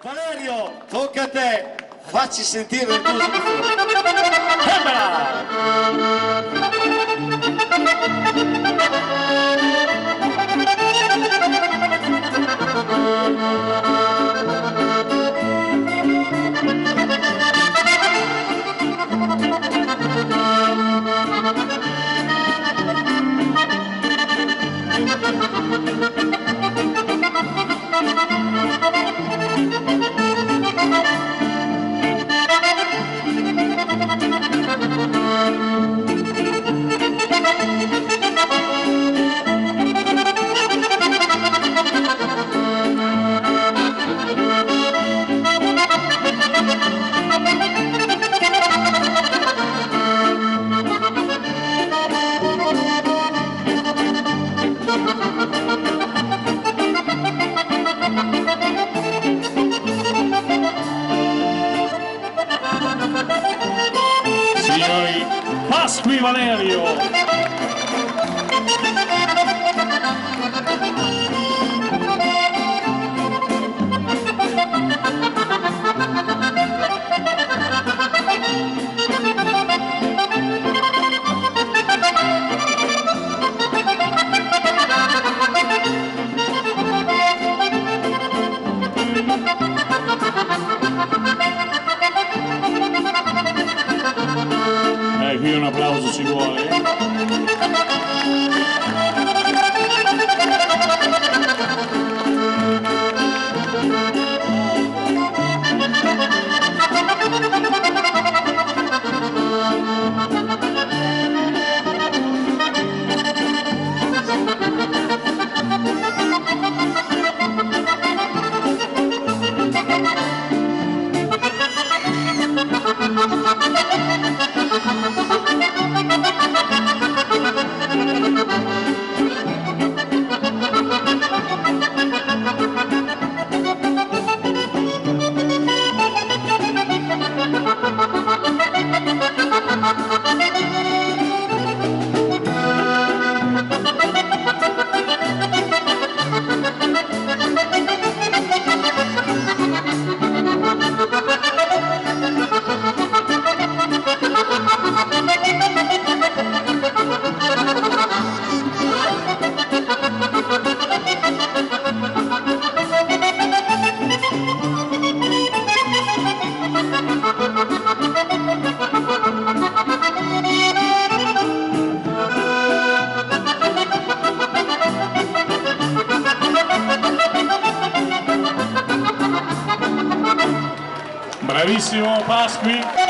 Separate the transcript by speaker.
Speaker 1: Valerio, tocca a te, facci sentire il tuo.
Speaker 2: Signori, Pasqui Valerio! Qui un applauso ci vuole. Bravissimo Pasqui!